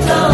the.